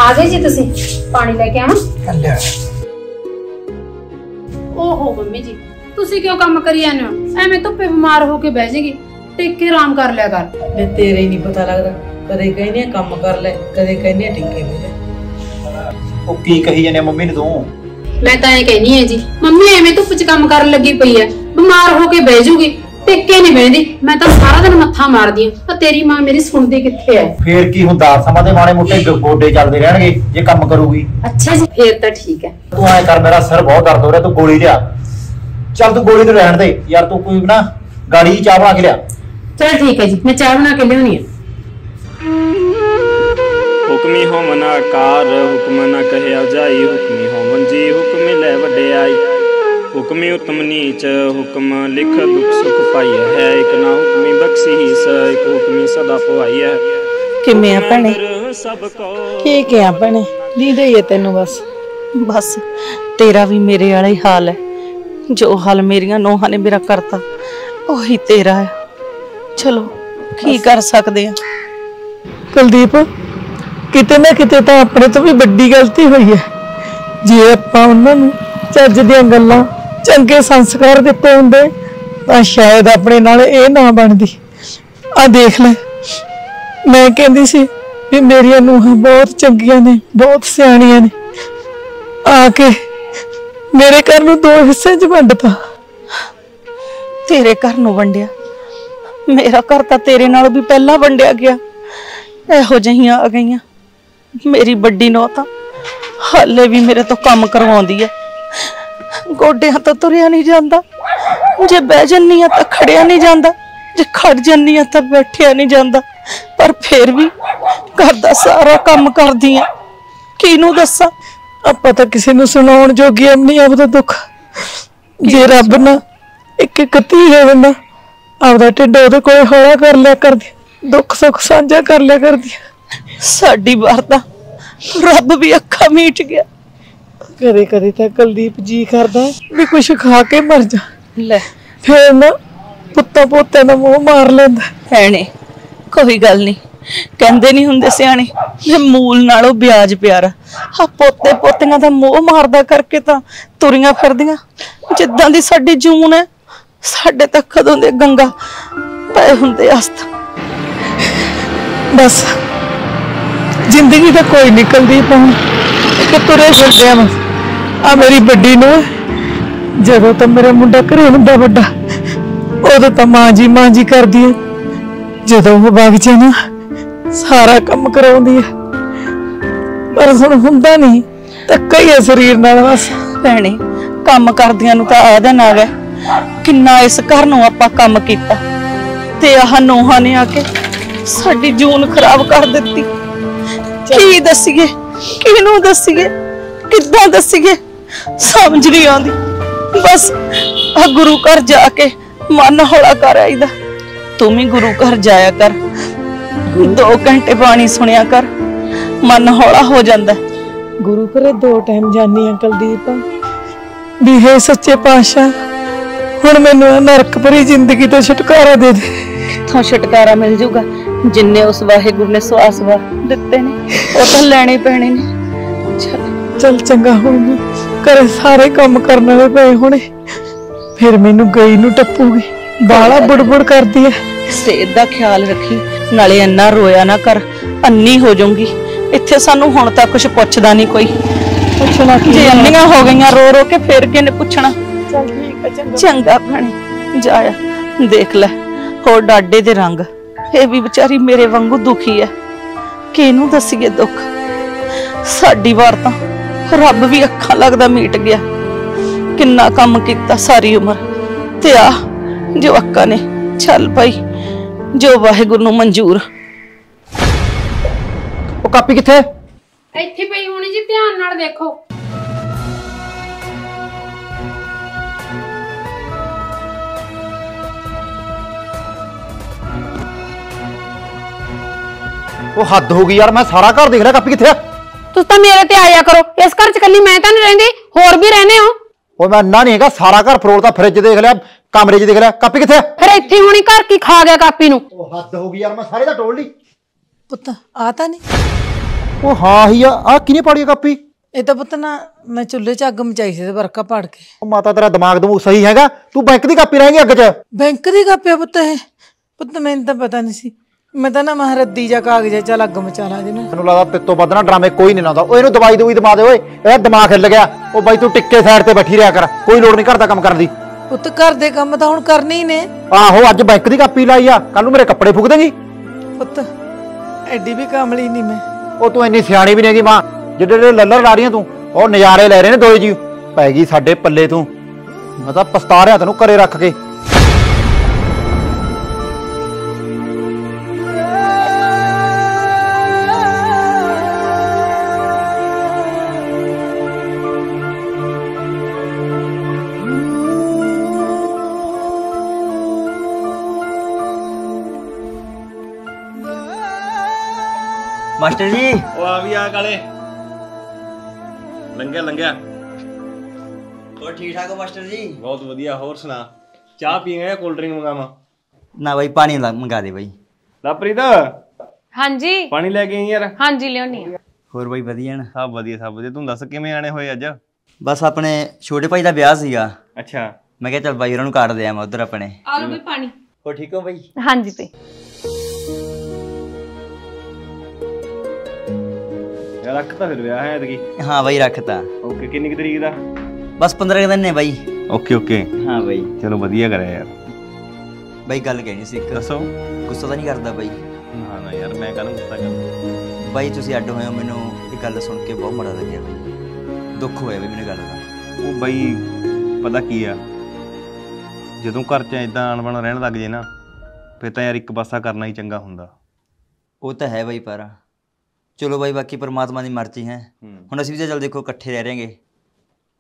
ਆ ਗਏ ਜੀ ਤੁਸੀਂ ਪਾਣੀ ਲੈ ਕੇ ਆਵਾਂ? ਓਹੋ ਮੰਮੀ ਜੀ ਤੁਸੀਂ ਕਿਉਂ ਕੰਮ ਕਰੀ ਜਾਂਦੇ ਹੋ? ਐਵੇਂ ਧੁੱਪੇ ਬਿਮਾਰ ਹੋ ਕੇ ਬਹਿ ਜਾਏਗੀ ਟਿਕ ਕੇ ਆਰਾਮ ਕਰ ਲਿਆ ਕਰ। ਮੈਂ ਤੇਰੇ ਹੀ ਨਹੀਂ ਪਤਾ ਲੱਗਦਾ ਕਦੇ ਕਹਿੰਦੀ ਆ ਕੰਮ ਕਰ ਲੈ ਕਦੇ ਕਹਿੰਦੀ ਆ ਟਿੱਕੇ ਬਹਿ ਜਾ ਉਹ ਕੀ ਕਹੀ ਜਾਂਦੇ ਆ ਮੰਮੀ ਨੂੰ ਤੂੰ? ਮੈਂ ਤਾਂ ਇਹ ਕਹਿਨੀ ਹੈ ਜੀ ਮੰਮੀ ਐਵੇਂ ਧੁੱਪ 'ਚ ਕੰਮ ਕਰਨ ਲੱਗੀ ਪਈ ਐ ਬਿਮਾਰ ਹੋ ਕੇ ਬਹਿ ਜੂਗੀ ਟਿੱਕੇ ਨਹੀਂ ਬਹਿੰਦੀ ਮੈਂ ਤਾਂ ਸਾਰਾ ਦਿਨ ਮੱਥਾ ਮਾਰਦੀ ਆ ਤਾਂ ਤੇਰੀ ਮਾਂ ਮੇਰੀ ਸੁਣਦੀ ਕਿੱਥੇ ਐ? ਫੇਰ ਕੀ ਹੁੰਦਾ ਸਮਾਂ ਦੇ ਮਾੜੇ ਮੋਟੇ ਗ- ਗੋਡੇ ਚੱਲਦੇ ਰਹਿਣਗੇ ਜੇ ਕੰਮ ਕਰੂਗੀ। ਅੱਛਾ ਜੀ ਫੇਰ ਤਾਂ ਠੀਕ ਐ। ਤੂੰ ਐ ਕਰ ਮੇਰਾ ਸਿਰ ਬਹੁਤ ਦਰਦ ਹੋ ਰਿਹਾ ਤੂੰ ਗੋਲੀ ਲਿਆ। ਚੱਲ ਤੂੰ ਗੋਲੀ ਨੂੰ ਰਹਿਣ ਦੇ ਯਾਰ ਤੂੰ ਕੋਈ ਨਾ ਗਾੜੀ ਦੀ ਚਾਹ ਬਣਾ ਕੇ ਲਿਆ। ਚਲ ਠੀਕ ਹੈ ਜੀ ਮੈਂ ਚਾਹ ਬਣਾ ਕੇ ਲਿਆਉਣੀ ਆ ਹੁਕਮੀ ਹੋਮਨ ਆਕਾਰ ਹੁਕਮ ਨਾ ਕਹਿਆ ਜਾਈ ਹੁਕਮੀ ਹੋਮਨ ਜੀ ਹੁਕਮ ਲੈ ਵਡਿਆਈ। ਹੁਕਮੀ ਉਤਮ ਨੀਚ ਹੁਕਮ ਲਿਖ ਦੁਖ ਸੁਖ ਪਾਈਐ। ਹੈ ਇਕ ਨਾ ਹੁਕਮੀ ਬਖਸ਼ੀ ਸ ਇਕ ਹੁਕਮੀ ਸਦਾ ਪਵਾਈ ਹੈ ਕਿਵੇਂ ਆ ਭੈਣੇ? ਸਭ ਕੋ ਆ ਭੈਣੇ? ਹੀ ਹੈ ਤੈਨੂੰ ਬਸ? ਬਸ ਤੇਰਾ ਵੀ ਮੇਰੇ ਵਾਲਾ ਹੀ ਹਾਲ ਹੈ ਜੋ ਹਾਲ ਮੇਰੀਆਂ ਨੋਹਾਂ ਨੇ ਮੇਰਾ ਕਰਤਾ ਉਹੀ ਤੇਰਾ ਹੈ ਚਲੋ ਕੀ ਕਰ ਸਕਦੇ ਆ? ਕੁਲਦੀਪ ਕਿਤੇ ਨਾ ਕਿਤੇ ਤਾਂ ਆਪਣੇ ਤੋਂ ਵੀ ਵੱਡੀ ਗਲਤੀ ਹੋਈ ਹੈ ਜੇ ਆਪਾਂ ਉਹਨਾਂ ਨੂੰ ਚੱਜ ਦੀਆਂ ਗੱਲਾਂ ਚੰਗੇ ਸੰਸਕਾਰ ਦਿੱਤੇ ਹੁੰਦੇ, ਤਾਂ ਸ਼ਾਇਦ ਆਪਣੇ ਨਾਲ ਇਹ ਨਾ ਬਣਦੀ। ਆ ਦੇਖ ਲੈ, ਮੈਂ ਕਹਿੰਦੀ ਸੀ ਵੀ ਮੇਰੀਆਂ ਨੂੰਹਾਂ ਬਹੁਤ ਚੰਗੀਆਂ ਨੇ, ਬਹੁਤ ਸਿਆਣੀਆਂ ਨੇ। ਆ ਕੇ ਮੇਰੇ ਘਰ ਨੂੰ ਦੋ ਹਿੱਸੇ 'ਚ ਵੰਡਤਾ। ਤੇਰੇ ਘਰ ਨੂੰ ਵੰਡਿਆ? ਮੇਰਾ ਘਰ ਤਾਂ ਤੇਰੇ ਨਾਲ ਵੀ ਪਹਿਲਾਂ ਵੰਡਿਆ ਗਿਆ। ਇਹੋ ਜਿਹੀਆਂ ਆ ਗਈਆਂ। ਮੇਰੀ ਵੱਡੀ ਨੌ ਤਾਂ ਹਾਲੇ ਵੀ ਮੇਰੇ ਤੋਂ ਕੰਮ ਕਰਵਾਉਂਦੀ ਹੈ ਗੋਡਿਆਂ ਤੋਂ ਤੁਰਿਆ ਨਹੀਂ ਜਾਂਦਾ। ਜੇ ਬਹਿ ਜੰਨੀ ਆ ਤਾਂ ਖੜਿਆ ਨਹੀਂ ਜਾਂਦਾ। ਜੇ ਖੜ ਜੰਨੀ ਆ ਤਾਂ ਬੈਠਿਆ ਨਹੀਂ ਜਾਂਦਾ। ਪਰ ਫੇਰ ਵੀ ਘਰ ਦਾ ਸਾਰਾ ਕੰਮ ਕਰਦੀ ਆ। ਕਿਹਨੂੰ ਦੱਸਾਂ? ਆਪਾਂ ਤਾਂ ਕਿਸੇ ਨੂੰ ਸੁਣਾਉਣ ਜੋਗੀ ਐ ਨਹੀਂ ਆਪਦਾ ਦੁੱਖ। ਜੇ ਰੱਬ ਨਾ ਇੱਕ ਇੱਕ ਧੀ ਦੇ ਦਿੰਦਾ ਆਪਦਾ ਢਿੱਡ ਉਹਦੇ ਕੋਲ ਹੌਲਾ ਕਰ ਲਿਆ ਕਰਦੀ। ਦੁੱਖ ਸੁੱਖ ਸਾਂਝਾ ਕਰ ਲਿਆ ਕਰਦੀ। ਸਾਡੀ ਵਾਰ ਤਾਂ ਰੱਬ ਵੀ ਅੱਖਾਂ ਮੀਟ ਗਿਆ। ਕਦੇ ਕਦੇ ਤਾਂ ਕੁਲਦੀਪ ਜੀ ਕਰਦਾ ਵੀ ਕੁਛ ਖਾ ਕੇ ਮਰ ਜਾ। ਲੈ। ਫੇਰ ਨਾ ਪੁੱਤਾਂ ਪੋਤਿਆਂ ਦਾ ਮੋਹ ਮਾਰ ਲੈਂਦਾ ਭੈਣੇ ਕੋਈ ਗੱਲ ਨਹੀਂ। ਕਹਿੰਦੇ ਨਹੀਂ ਹੁੰਦੇ ਸਿਆਣੇ ਜੇ ਮੂਲ ਨਾਲੋਂ ਵਿਆਜ ਪਿਆਰਾ। ਆ ਪੋਤੇ ਪੋਤੀਆਂ ਦਾ ਮੋਹ ਮਾਰਦਾ ਕਰਕੇ ਤਾਂ ਤੁਰੀਆਂ ਫਿਰਦੀਆਂ। ਜਿੱਦਾਂ ਦੀ ਸਾਡੀ ਜੂਨ ਹੈ ਸਾਡੇ ਤਾਂ ਕਦੋਂ ਦੇ ਗੰਗਾ ਪਏ ਹੁੰਦੇ ਅਸਤ ਬਸ। ਜ਼ਿੰਦਗੀ ਤਾਂ ਕੋਈ ਨਿਕਲਦੀ ਪਾਉਂ ਕਿ ਤੁਰੇ ਫਿਰਦੇ ਆ ਆ ਮੇਰੀ ਵੱਡੀ ਨੂੰ ਜਦੋਂ ਤਾਂ ਮੇਰਾ ਮੁੰਡਾ ਘਰੇ ਹੁੰਦਾ ਵੱਡਾ, ਉਦੋਂ ਤਾਂ ਮਾਂ ਜੀ ਮਾਂ ਜੀ ਕਰਦੀ ਹੈ। ਜਦੋਂ ਉਹ ਵਗ ਜੇ ਨਾ ਸਾਰਾ ਕੰਮ ਕਰਾਉਂਦੀ ਹੈ। ਪਰ ਹੁਣ ਹੁੰਦਾ ਨਹੀਂ ਧੱਕਾ ਹੀ ਹੈ ਸਰੀਰ ਨਾਲ ਬਸ। ਭੈਣੇ, ਕੰਮ ਕਰਦਿਆਂ ਨੂੰ ਤਾਂ ਆਦਨ ਆ ਗਿਆ। ਕਿੰਨਾ ਇਸ ਘਰ ਨੂੰ ਆਪਾਂ ਕੰਮ ਕੀਤਾ। ਤੇ ਆਹ ਨੋਹਾਂ ਨੇ ਆ ਕੇ ਸਾਡੀ ਜੂਨ ਖਰਾਬ ਕਰ ਦਿੱਤੀ। ਕੀ ਦੱਸੀਏ? ਕਿਹਨੂੰ ਦੱਸੀਏ? ਕਿੱਦਾਂ ਦੱਸੀਏ? ਸਮਝ ਨਹੀਂ ਆਉਂਦੀ। ਬਸ ਆ ਗੁਰੂ ਘਰ ਜਾ ਕੇ ਮਨ ਹੌਲਾ ਕਰ ਆਈਦਾ। ਤੂੰ ਵੀ ਗੁਰੂ ਘਰ ਜਾਇਆ ਕਰ। ਦੋ ਘੰਟੇ ਬਾਣੀ ਸੁਣਿਆ ਕਰ। ਮਨ ਹੌਲਾ ਹੋ ਜਾਂਦਾ। ਗੁਰੂ ਘਰੇ ਦੋ ਟਾਈਮ ਜਾਨੀ ਆ ਕੁਲਦੀਪ। ਵੀ ਹੈ ਸੱਚੇ ਪਾਤਸ਼ਾਹ ਹੁਣ ਮੈਨੂੰ ਇਹ ਨਰਕ ਭਰੀ ਜ਼ਿੰਦਗੀ ਤੋਂ ਛੁਟਕਾਰਾ ਦੇ ਦੇ। ਕਿੱਥੋਂ ਛੁਟਕਾਰਾ ਮਿਲ ਜੂਗਾ ਜਿੰਨੇ ਉਸ ਵਾਹਿਗੁਰੂ ਨੇ ਸਵਾਸ ਵਾ ਦਿੱਤੇ ਨੇ ਉਹ ਤਾਂ ਲੈਣੇ ਪੈਣੇ ਨੇ। ਚੱਲ ਚੰਗਾ ਮੈਂ ਘਰੇ ਸਾਰੇ ਕੰਮ ਕਰਨ ਵਾਲੇ ਪਏ ਹੁਣੇ। ਫਿਰ ਮੈਨੂੰ ਗਈ ਨੂੰ ਟੱਪੂਗੀ। ਬਾਲਾ ਬੁੜਬੁੜ ਕਰਦੀ ਐ। ਸਿਹਤ ਦਾ ਖਿਆਲ ਰੱਖੀ ਨਾਲੇ ਇੰਨਾ ਰੋਇਆ ਨਾ ਕਰ ਅੰਨੀ ਹੋ ਜਾਊਂਗੀ। ਇੱਥੇ ਸਾਨੂੰ ਹੁਣ ਤਾਂ ਕੁਝ ਪੁੱਛਦਾ ਨਹੀਂ ਕੋਈ। ਪੁੱਛਣਾ ਕੀ ਜੇ ਅੰਨੀਆਂ ਹੋ ਗਈਆਂ ਰੋ ਰੋ ਕੇ ਫਿਰ ਕਿਹਨੇ ਪੁੱਛਣਾ? ਚੱਲ ਠੀਕ ਹੈ ਚੰਗਾ। ਚੰਗਾ ਭੈਣੇ ਜਾਇਆ ਦੇਖ ਲੈ ਹੋਰ ਡਾਡੇ ਦੇ ਰੰਗ। ਇਹ ਵੀ ਵਿਚਾਰੀ ਮੇਰੇ ਵਾਂਗੂ ਦੁਖੀ ਐ ਕਿਹਨੂੰ ਦੱਸੀਏ ਦੁੱਖ? ਸਾਡੀ ਵਾਰ ਤਾਂ ਰੱਬ ਵੀ ਅੱਖਾਂ ਲੱਗਦਾ ਮੀਟ ਗਿਆ। ਕਿੰਨਾ ਕੰਮ ਕੀਤਾ ਸਾਰੀ ਉਮਰ। ਤੇ ਆ ਜੋ ਅੱਕਾ ਨੇ ਚੱਲ ਭਾਈ ਜੋ ਵਾਹਿਗੁਰੂ ਨੂੰ ਮਨਜ਼ੂਰ। ਉਹ ਕਾਪੀ ਕਿੱਥੇ? ਇੱਥੇ ਪਈ ਹੋਣੀ ਜੀ ਧਿਆਨ ਨਾਲ ਦੇਖੋ। ਉਹ ਹੱਦ ਹੋ ਗਈ ਯਾਰ ਮੈਂ ਸਾਰਾ ਘਰ ਦੇਖ ਰਿਹਾ ਕਾਪੀ ਕਿੱਥੇ ਆ? ਤੁਸੀਂ ਤਾਂ ਮੇਰੇ ਤੇ ਆਇਆ ਕਰੋ ਇਸ ਘਰ ਚ ਕੱਲੀ ਮੈਂ ਤਾਂ ਨਹੀਂ ਰਹਿੰਦੀ ਹੋਰ ਵੀ ਰਹਨੇ ਹੋ। ਓਏ ਮੈਂ ਨਾ ਨਹੀਂ ਹੈਗਾ ਸਾਰਾ ਘਰ ਫਰੋਲ ਤਾਂ ਫ੍ਰਿਜ ਦੇਖ ਲਿਆ ਕਮਰੇ 'ਚ ਦੇਖ ਲਿਆ ਕਾਪੀ ਕਿੱਥੇ ਆ? ਫਿਰ ਇੱਥੇ ਹੋਣੀ ਘਰ ਕੀ ਖਾ ਗਿਆ ਕਾਪੀ ਨੂੰ? ਉਹ ਹੱਦ ਹੋ ਗਈ ਯਾਰ ਮੈਂ ਸਾਰੇ ਦਾ ਟੋਲ ਲਈ। ਪੁੱਤ ਆ ਤਾਂ ਨਹੀਂ। ਉਹ ਹਾਂ ਹੀ ਆ ਆ ਕਿਨੇ ਪਾੜੀ ਆ ਕਾਪੀ? ਇਹ ਤਾਂ ਪੁੱਤ ਨਾ ਮੈਂ ਚੁੱਲ੍ਹੇ 'ਚ ਅੱਗ ਮਚਾਈ ਸੀ ਤੇ ਵਰਕਾ ਪਾੜ ਕੇ। ਉਹ ਮਾਤਾ ਤੇਰਾ ਦਿਮਾਗ ਦਮੂਗ ਸਹੀ ਹੈਗਾ ਤੂੰ ਬੈਂਕ ਦੀ ਕਾਪੀ ਰਹਿ ਗਈ ਅੱਗ 'ਚ? ਬੈਂਕ ਦੀ ਕਾਪੀ ਆ ਪੁੱਤ ਇਹ। ਪੁੱਤ ਮੈਨੂੰ ਤਾਂ ਪਤਾ ਨਹੀਂ ਸੀ। ਮੈਂ ਤਾਂ ਨਾ ਮਹਾਰਦੀ ਜਾ ਕਾਗਜ਼ ਚੱਲ ਅੱਗ ਮਚਾ ਲਾ ਦੇਣਾ ਮੈਨੂੰ ਲੱਗਦਾ ਤੇਤੋਂ ਵੱਧ ਨਾ ਡਰਾਮੇ ਕੋਈ ਨਹੀਂ ਲਾਉਂਦਾ। ਉਹ ਇਹਨੂੰ ਦਵਾਈ ਦਵਾਈ ਦਵਾ ਦੇ ਓਏ। ਇਹਦਾ ਦਿਮਾਗ ਹਿੱਲ ਗਿਆ। ਉਹ ਬਾਈ ਤੂੰ ਟਿੱਕੇ ਸਾਈਡ ਤੇ ਬੈਠੀ ਰਿਹਾ ਕਰ। ਕੋਈ ਲੋੜ ਨਹੀਂ ਘਰ ਦਾ ਕੰਮ ਕਰਨ ਦੀ। ਪੁੱਤ ਘਰ ਦੇ ਕੰਮ ਤਾਂ ਹੁਣ ਕਰਨੇ ਹੀ ਨੇ। ਆਹੋ ਅੱਜ ਬੈਂਕ ਦੀ ਕਾਪੀ ਲਾਈ ਆ। ਕੱਲ ਨੂੰ ਮੇਰੇ ਕੱਪੜੇ ਫੁੱਕ ਦੇਗੀ। ਪੁੱਤ ਐਡੀ ਵੀ ਕਾਮਲੀ ਨਹੀਂ ਮੈਂ। ਉਹ ਤੂੰ ਇੰਨੀ ਸਿਆਣੀ ਵੀ ਨਹੀਂਗੀ ਮਾਂ। ਜਿਹੜੇ ਜਿਹੜੇ ਲੱਲਰ ਲਾ ਰਹੀਆਂ ਤੂੰ ਉਹ ਨਜ਼ਾਰੇ ਲੈ ਰਹੇ ਨੇ ਦੋਏ ਜੀ ਪੈ ਗਈ ਸਾਡੇ ਪੱਲੇ ਤੂੰ। ਮੈਂ ਤਾਂ ਪਛਤਾ ਰਿਹਾ ਤੈਨੂੰ ਘਰੇ ਰੱਖ ਕੇ। ਮਾਸਟਰ ਜੀ। ਉਹ ਆ ਵੀ ਆ ਕਾਲੇ। ਲੰਘਿਆ ਲੰਘਿਆ। ਹੋਰ ਠੀਕ ਠਾਕ ਹੋ ਮਾਸਟਰ ਜੀ? ਬਹੁਤ ਵਧੀਆ ਹੋਰ ਸੁਣਾ? ਚਾਹ ਪੀਏਗਾ ਜਾਂ ਕੋਲਡ ਡਰਿੰਕ ਮੰਗਾਵਾਂ? ਨਾ ਬਾਈ ਪਾਣੀ ਲਾ- ਮੰਗਾ ਦੇ ਬਾਈ। ਲਵਪ੍ਰੀਤ? ਹਾਂਜੀ। ਪਾਣੀ ਲੈ ਕੇ ਆਈ ਯਾਰ। ਹਾਂਜੀ ਆ। ਹੋਰ ਬਾਈ ਵਧੀਆ ਨਾ? ਸਭ ਵਧੀਆ ਸਭ ਵਧੀਆ। ਤੂੰ ਦੱਸ ਕਿਵੇਂ ਆਣੇ ਹੋਏ ਅੱਜ? ਬਸ ਆਪਣੇ ਛੋਟੇ ਭਾਈ ਦਾ ਵਿਆਹ ਸੀਗਾ। ਅੱਛਾ। ਮੈਂ ਕਿਹਾ ਚੱਲ ਬਾਈ ਉਹਨਾਂ ਨੂੰ ਕਾਰਡ ਦੇ ਆਵਾਂ ਉਧਰ ਆਪਣੇ। ਆ ਲਓ ਵੀ ਪਾਣੀ। ਹੋਰ ਠੀਕ ਹੋ ਬਾਈ? ਹਾਂਜੀ ਤੇ ਯਾਰ ਰੱਖ ਤਾਂ ਫਿਰ ਵਿਆਹ ਹੈ ਐਤਕੀ? ਹਾਂ ਬਾਈ ਰੱਖਤਾ। ਓਕੇ ਕਿੰਨੀ ਕੁ ਤਰੀਕ ਦਾ? ਬਸ 15 ਕੁ ਦਿਨ ਨੇ ਬਾਈ। ਓਕੇ ਓਕੇ ਹਾਂ ਬਾਈ। ਚਲੋ ਵਧੀਆ ਕਰਿਆ ਯਾਰ। ਬਾਈ ਗੱਲ ਕਹਿਣੀ ਸੀ ਇੱਕ। ਦੱਸੋ। ਗੁੱਸਾ ਤਾਂ ਨਹੀਂ ਕਰਦਾ ਬਾਈ। ਨਾ ਨਾ ਯਾਰ ਮੈਂ ਕਾਹਨੂੰ ਗੁੱਸਾ ਕਰਦਾ ਬਾਈ ਤੁਸੀਂ ਅੱਡ ਹੋਏ ਹੋ ਮੈਨੂੰ ਇਹ ਗੱਲ ਸੁਣ ਕੇ ਬਹੁਤ ਮਾੜਾ ਲੱਗਿਆ ਬਾਈ। ਦੁੱਖ ਹੋਇਆ ਬਾਈ ਮੈਨੂੰ ਗੱਲ ਦਾ। ਉਹ ਬਈ ਪਤਾ ਕੀ ਆ? ਜਦੋਂ ਘਰ 'ਚ ਇਦਾਂ ਅਣਬਣ ਰਹਿਣ ਲੱਗ ਜੇ ਨਾ ਫਿਰ ਤਾਂ ਯਾਰ ਇੱਕ ਪਾਸਾ ਕਰਨਾ ਹੀ ਚੰਗਾ ਹੁੰਦਾ। ਉਹ ਤਾਂ ਹੈ ਬਾਈ ਪਰ। ਚਲੋ ਬਾਈ ਬਾਕੀ ਪਰਮਾਤਮਾ ਦੀ ਮਰਜ਼ੀ ਹੈ ਹੁਣ ਅਸੀਂ ਵੀ ਤਾਂ ਚੱਲ ਦੇਖੋ ਇਕੱਠੇ ਰਹਿ ਰਹੇਗੇ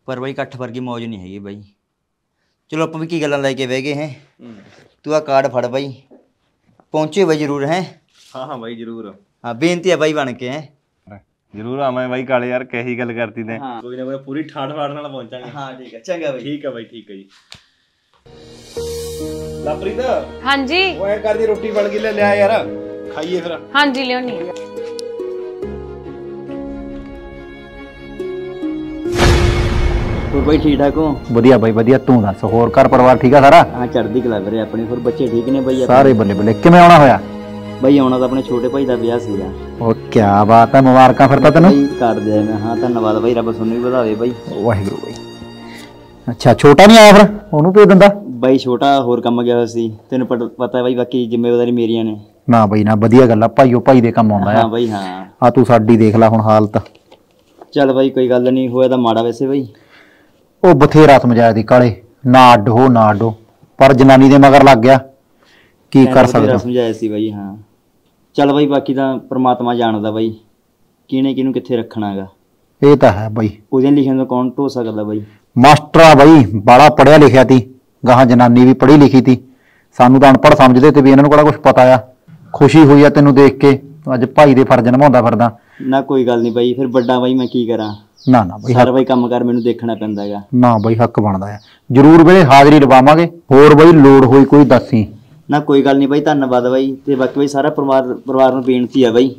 ਪਰ ਬਾਈ ਇਕੱਠ ਵਰਗੀ ਮੌਜ ਨਹੀਂ ਹੈਗੀ ਬਾਈ ਚਲੋ ਆਪਾਂ ਵੀ ਕੀ ਗੱਲਾਂ ਲੈ ਕੇ ਬਹਿ ਗਏ ਹੈ ਤੂੰ ਆ ਕਾਰਡ ਫੜ ਬਾਈ ਪਹੁੰਚੇ ਬਾਈ ਜ਼ਰੂਰ ਹੈ ਹਾਂ ਹਾਂ ਬਾਈ ਜ਼ਰੂਰ ਹਾਂ ਬੇਨਤੀ ਹੈ ਬਾਈ ਬਣ ਕੇ ਹੈ ਜ਼ਰੂਰ ਆਵਾਂ ਬਾਈ ਕਾਲੇ ਯਾਰ ਕਹੀ ਗੱਲ ਕਰਤੀ ਤੇ ਕੋਈ ਨਾ ਕੋਈ ਪੂਰੀ ਠਾਠ ਫਾੜ ਨਾਲ ਪਹੁੰਚਾਂਗੇ ਹਾਂ ਠੀਕ ਹੈ ਚੰਗਾ ਬਾਈ ਠੀਕ ਹੈ ਬਾਈ ਠੀਕ ਹੈ ਜੀ ਲਵਪ੍ਰੀਤ ਹਾਂਜੀ ਉਹ ਐ ਕਰਦੀ ਰੋਟੀ ਬਣ ਗਈ ਲੈ ਲਿਆ ਯਾਰ ਖਾਈਏ ਫਿਰ ਹਾਂਜੀ ਲਿਆਉਣੀ ਹੋਰ ਬਾਈ ਠੀਕ ਠਾਕ ਹੋ? ਵਧੀਆ ਬਾਈ ਵਧੀਆ। ਤੂੰ ਦੱਸ ਹੋਰ ਘਰ ਪਰਿਵਾਰ ਠੀਕ ਆ ਸਾਰਾ? ਹਾਂ ਚੜ੍ਹਦੀ ਕਲਾ ਵੀਰੇ ਆਪਣੇ। ਹੋਰ ਬੱਚੇ ਠੀਕ ਨੇ ਬਾਈ ਸਾਰੇ ਬੱਲੇ ਬੱਲੇ। ਕਿਵੇਂ ਆਉਣਾ ਹੋਇਆ? ਬਾਈ ਆਉਣਾ ਤਾਂ ਆਪਣੇ ਛੋਟੇ ਭਾਈ ਦਾ ਵਿਆਹ ਸੀਗਾ। ਉਹ ਕੀ ਬਾਤ ਹੈ ਮੁਬਾਰਕਾਂ ਫਿਰ ਤਾਂ ਤੈਨੂੰ। ਬਾਈ ਕਰ ਦਿਆ ਮੈਂ। ਹਾਂ ਧੰਨਵਾਦ ਬਾਈ ਰੱਬ ਵੀ ਵਧਾਵੇ ਬਾਈ। ਵਾਹਿਗੁਰੂ ਬਾਈ। ਅੱਛਾ ਛੋਟਾ ਨਹੀਂ ਆਇਆ ਫਿਰ? ਉਹਨੂੰ ਭੇਜ ਦਿੰਦਾ? ਬਾਈ ਛੋਟਾ ਹੋਰ ਕੰਮ ਗਿਆ ਹੋਇਆ ਸੀ। ਤੈਨੂੰ ਪਤਾ ਬਾਈ ਬਾਕੀ ਜ਼ਿੰਮੇਵਾਰੀ ਮੇਰੀਆਂ ਨੇ। ਨਾ ਬਾਈ ਨਾ ਵਧੀਆ ਗੱਲ ਆ। ਭਾਈਓ ਭਾਈ ਦੇ ਕੰਮ ਆਉਂਦਾ ਆ। ਹਾਂ ਬਾਈ ਹਾਂ। ਆ ਤੂੰ ਸਾਡੀ ਦੇਖ ਲੈ ਹੁਣ ਹਾਲਤ। ਚੱਲ ਬਾਈ ਕੋਈ ਗੱਲ ਨਹੀਂ। ਹੋਇਆ ਤਾਂ ਮਾੜਾ ਵੈਸੇ ਬਾਈ। ਉਹ ਬਥੇਰਾ ਸਮਝਾਇਆ ਦੀ ਕਾਲੇ ਨਾ ਅੱਡ ਹੋ ਨਾ ਅੱਡੋ ਪਰ ਜਨਾਨੀ ਦੇ ਮਗਰ ਲੱਗ ਗਿਆ। ਕੀ ਕਰ ਸਕਦਾ ਸਮਝਾਇਆ ਸੀ ਬਾਈ ਹਾਂ। ਚੱਲ ਬਾਈ ਬਾਕੀ ਤਾਂ ਪ੍ਰਮਾਤਮਾ ਜਾਣਦਾ ਬਾਈ ਕਿਹਨੇ ਕਿਹਨੂੰ ਕਿੱਥੇ ਰੱਖਣਾਗਾ। ਇਹ ਤਾਂ ਹੈ ਬਾਈ। ਉਹਦੇ ਲਿਖਣ ਤੋਂ ਕੌਣ ਢੋ ਸਕਦਾ ਬਾਈ? ਮਾਸਟਰ ਆ ਬਾਈ ਬਾਲਾ ਪੜਿਆ ਲਿਖਿਆ ਤੀ ਗਾਹਾਂ ਜਨਾਨੀ ਵੀ ਪੜ੍ਹੀ ਲਿਖੀ ਤੀ ਸਾਨੂੰ ਤਾਂ ਅਨਪੜ੍ਹ ਸਮਝਦੇ ਤੇ ਵੀ ਇਹਨਾਂ ਨੂੰ ਕਿਹੜਾ ਕੁਝ ਪਤਾ ਆ। ਖੁਸ਼ੀ ਹੋਈ ਆ ਤੈਨੂੰ ਦੇਖ ਕੇ ਅੱਜ ਭਾਈ ਦੇ ਫਰਜ਼ ਨਿਭਾਉਂਦਾ ਫਿਰਦਾ। ਨਾ ਕੋਈ ਗੱਲ ਨਹੀਂ ਬਾਈ ਫਿਰ ਵੱਡਾ ਬਾਈ ਮੈਂ ਕੀ ਕਰਾਂ? ਨਾ ਨਾ ਬਾਈ ਸਾਰਾ ਬਾਈ ਕੰਮ ਕਰ ਮੈਨੂੰ ਦੇਖਣਾ ਪੈਂਦਾ ਹੈਗਾ। ਨਾ ਬਾਈ ਹੱਕ ਬਣਦਾ ਆ। ਜਰੂਰ ਵੇਲੇ ਹਾਜ਼ਰੀ ਲਵਾਵਾਂਗੇ ਹੋਰ ਬਾਈ ਲੋੜ ਹੋਈ ਕੋਈ ਦੱਸੀ? ਨਾ ਕੋਈ ਗੱਲ ਨਹੀਂ ਬਾਈ ਧੰਨਵਾਦ ਬਾਈ ਤੇ ਬਾਕੀ ਬਾਈ ਸਾਰਾ ਪਰਿਵਾਰ ਪਰਿਵਾਰ ਨੂੰ ਬੇਨਤੀ ਆ ਬਾਈ।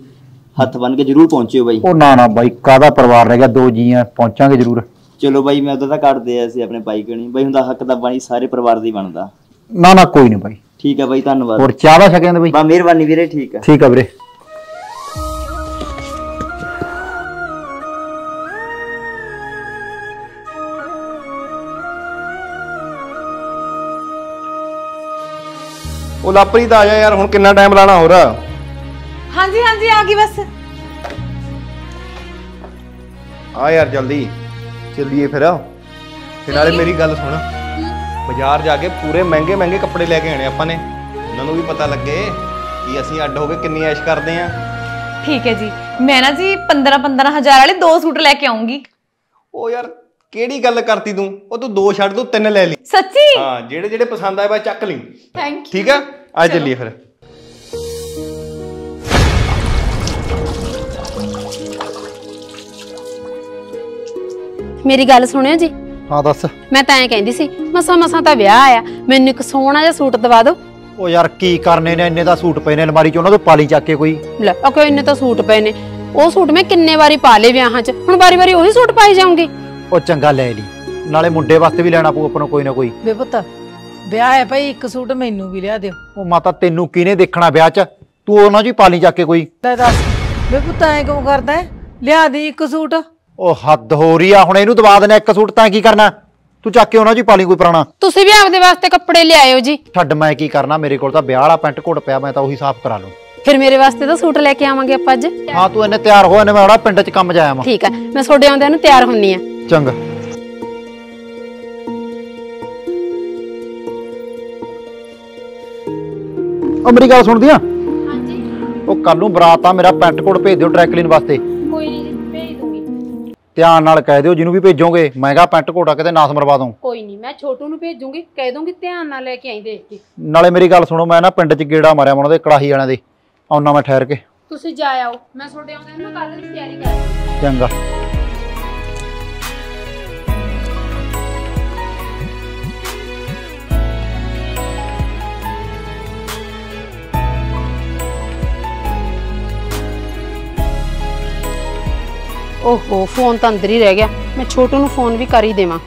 ਹੱਥ ਬੰਨ ਕੇ ਜਰੂਰ ਪਹੁੰਚਿਓ ਬਾਈ। ਉਹ ਨਾ ਨਾ ਬਾਈ ਕਾਹਦਾ ਪਰਿਵਾਰ ਰਹਿ ਗਿਆ ਦੋ ਜੀ ਆ ਪਹੁੰਚਾਂਗੇ ਜਰੂਰ। ਚਲੋ ਬਾਈ ਮੈਂ ਉਦੋਂ ਤਾਂ ਕੱਢਦੇ ਆ ਅਸੀਂ ਆਪਣੇ ਬਾਈ ਕਣੀ ਬਾਈ ਹੁੰਦਾ ਹੱਕ ਤਾਂ ਬਾਈ ਸਾਰੇ ਪਰਿਵਾਰ ਦਾ ਹੀ ਬਣਦਾ। ਨਾ ਨਾ ਕੋਈ ਨਹੀਂ ਬਾਈ। ਠੀਕ ਆ ਬਾਈ ਧੰਨਵਾਦ। ਹੋਰ ਚਾਹ ਦਾ ਦੇ ਬਾਈ? ਬਾ ਮਿਹਰਬਾਨੀ ਵੀਰੇ ਠੀਕ ਆ। ਠੀਕ ਆ ਵੀਰੇ। ਉਹ ਲਾਪਰੀ ਤਾਂ ਆ ਜਾ ਯਾਰ ਹੁਣ ਕਿੰਨਾ ਟਾਈਮ ਲਾਣਾ ਹੋਰ? ਹਾਂਜੀ ਹਾਂਜੀ ਆ ਗਈ ਬਸ। ਆ ਯਾਰ ਜਲਦੀ। ਚੱਲੀਏ ਫਿਰ। ਤੇ ਨਾਲੇ ਮੇਰੀ ਗੱਲ ਸੁਣ। ਬਾਜ਼ਾਰ ਜਾ ਕੇ ਪੂਰੇ ਮਹਿੰਗੇ ਮਹਿੰਗੇ ਕੱਪੜੇ ਲੈ ਕੇ ਆਣੇ ਆਪਾਂ ਨੇ। ਉਹਨਾਂ ਨੂੰ ਵੀ ਪਤਾ ਲੱਗੇ ਕਿ ਅਸੀਂ ਅੱਡ ਹੋ ਕੇ ਕਿੰਨੀ ਐਸ਼ ਕਰਦੇ ਆਂ। ਠੀਕ ਹੈ ਜੀ। ਮੈਂ ਨਾ ਜੀ 15 15 ਹਜ਼ਾਰ ਵਾਲੇ ਦੋ ਸੂਟ ਲੈ ਕੇ ਆਉਂਗੀ। ਉਹ ਯਾਰ ਕਿਹੜੀ ਗੱਲ ਕਰਤੀ ਤੂੰ? ਉਹ ਤੂੰ ਦੋ ਛੱਡ ਤੂੰ ਤਿੰਨ ਲੈ ਲਈ। ਸੱਚੀ? ਹਾਂ ਜਿਹੜੇ ਜਿਹੜੇ ਪਸੰਦ ਆਏ ਬਸ ਚੱਕ ਲਈ। ਥੈਂਕ ਠੀਕ ਆ? ਆ ਚੱਲੀਏ ਫਿਰ। ਮੇਰੀ ਗੱਲ ਸੁਣਿਓ ਜੀ। ਹਾਂ ਦੱਸ। ਮੈਂ ਤਾਂ ਐਂ ਕਹਿੰਦੀ ਸੀ ਮਸਾ ਮਸਾ ਤਾਂ ਵਿਆਹ ਆਇਆ ਮੈਨੂੰ ਇੱਕ ਸੋਹਣਾ ਜਿਹਾ ਸੂਟ ਦਵਾ ਦਿਓ। ਉਹ ਯਾਰ ਕੀ ਕਰਨੇ ਨੇ ਇੰਨੇ ਦਾ ਸੂਟ ਪਏ ਨੇ ਅਲਮਾਰੀ 'ਚ ਉਹਨਾਂ ਤੋਂ ਪਾਲੀ ਚੱਕ ਕੇ ਕੋਈ। ਲੈ ਓਕੇ ਇੰਨੇ ਤਾਂ ਸੂਟ ਪਏ ਨੇ। ਉਹ ਸੂਟ ਮੈਂ ਕਿੰਨੇ ਵਾਰੀ ਪਾ ਲਏ ਵਿਆਹਾਂ 'ਚ ਹੁਣ ਵਾਰੀ-ਵਾਰੀ ਉਹੀ ਸੂਟ ਪਾਈ ਜਾਊਂਗੀ। ਉਹ ਚੰਗਾ ਲੈ ਲਈ ਨਾਲੇ ਮੁੰਡੇ ਵਾਸਤੇ ਵੀ ਲੈਣਾ ਪਊ ਆਪਾਂ ਨੂੰ ਕੋਈ ਨਾ ਕੋਈ। ਵੇ ਪੁੱਤ ਵਿਆਹ ਹੈ ਭਾਈ ਇੱਕ ਸੂਟ ਮੈਨੂੰ ਵੀ ਲਿਆ ਦਿਓ। ਉਹ ਮਾਤਾ ਤੈਨੂੰ ਕਿਹਨੇ ਦੇਖਣਾ ਵਿਆਹ 'ਚ? ਤੂੰ ਉਹਨਾਂ 'ਚ ਹੀ ਪਾਲੀ ਚੱਕ ਕੇ ਕੋਈ। ਲੈ ਦੱਸ ਵੇ ਪੁੱਤ ਐ ਕਿਉਂ ਕਰਦਾ ਹੈ? ਲਿਆ ਦੀ ਇੱਕ ਸੂਟ। ਉਹ ਹੱਦ ਹੋ ਰਹੀ ਆ ਹੁਣ ਇਹਨੂੰ ਦਵਾ ਦੇਣਾ ਇੱਕ ਸੂਟ ਤਾਂ ਕੀ ਕਰਨਾ? ਤੂੰ ਚੱਕ ਕੇ ਉਹਨਾਂ 'ਚ ਹੀ ਪਾਲੀ ਕੋਈ ਪੁਰਾਣਾ। ਤੁਸੀਂ ਵੀ ਆਪਦੇ ਵਾਸਤੇ ਕੱਪੜੇ ਲਿਆਇਓ ਜੀ। ਛੱਡ ਮੈਂ ਕੀ ਕਰਨਾ ਮੇਰੇ ਕੋਲ ਤਾਂ ਵਿਆਹ ਵਾਲਾ ਪੈਂਟ ਕੋਟ ਪਿਆ ਮੈਂ ਤਾਂ ਉਹੀ ਸਾਫ਼ ਕਰਾ ਲੂੰ ਫਿਰ ਮੇਰੇ ਵਾਸਤੇ ਤਾਂ ਸੂਟ ਲੈ ਕੇ ਆਵਾਂਗੇ ਆਪਾਂ ਅੱਜ। ਹਾਂ ਤੂੰ ਇੰਨੇ ਤਿਆਰ ਹੋ ਇਹਨੇ ਮੈਂ ਆੜਾ ਪਿੰਡ 'ਚ ਕੰਮ ਜਾਇਆ ਮੈਂ ਠੀਕ ਹੈ ਮੈਂ ਤੁਹਾਡੇ ਆਉਂਦਿਆਂ ਨੂੰ ਤਿਆਰ ਹੁੰਨੀ ਆ। ਚੰਗਾ। ਉਹ ਮੇਰੀ ਗੱਲ ਸੁਣਦੀ ਆ ਹਾਂਜੀ। ਉਹ ਕੱਲ ਨੂੰ ਬਰਾਤ ਆ ਮੇਰਾ ਪੈਂਟ ਕੋਟ ਭੇਜ ਦਿਓ ਡਰਾਈ ਕਲੀਨ ਵਾਸਤੇ। ਕੋਈ ਨਹੀਂ ਭੇਜ ਦੂੰਗੀ। ਧਿਆਨ ਨਾਲ ਕਹਿ ਦਿਓ ਜਿਹਨੂੰ ਵੀ ਭੇਜੋਗੇ ਮਹਿੰਗਾ ਪੈਂਟ ਕੋਟ ਕਿਤੇ ਨਾਸ ਮਰਵਾ ਦੂੰ ਕੋਈ ਨਹੀਂ ਮੈਂ ਛੋਟੂ ਨੂੰ ਭੇਜੂੰਗੀ ਕਹਿ ਦੂੰਗੀ ਧਿਆਨ ਨਾਲ ਲੈ ਕੇ ਆਈ ਦੇਖ ਕੇ। ਨਾਲੇ ਮੇਰੀ ਗੱਲ ਸੁਣੋ ਮੈਂ ਨਾ ਪਿੰਡ 'ਚ ਗੇੜਾ ਮਾਰਿਆ ਮੈਂ ਉਹਨਾਂ ਦੇ ਕੜਾਹੀ ਵਾਲਿਆਂ ਦੇ। ਆਉਣਾ ਮੈਂ ਠਹਿਰ ਕੇ। ਤੁਸੀਂ ਜਾ ਆਓ ਮੈਂ ਤੁਹਾਡੇ ਆਉਂਦਿਆਂ ਨੂੰ ਕੱਲ ਦੀ ਤਿਆਰੀ ਕਰ ਚੰਗਾ। ਓਹੋ, ਫੋਨ ਤਾਂ ਅੰਦਰ ਹੀ ਰਹਿ ਗਿਆ। ਮੈਂ ਛੋਟੂ ਨੂੰ ਫੋਨ ਵੀ ਕਰ ਹੀ ਦੇਵਾਂ।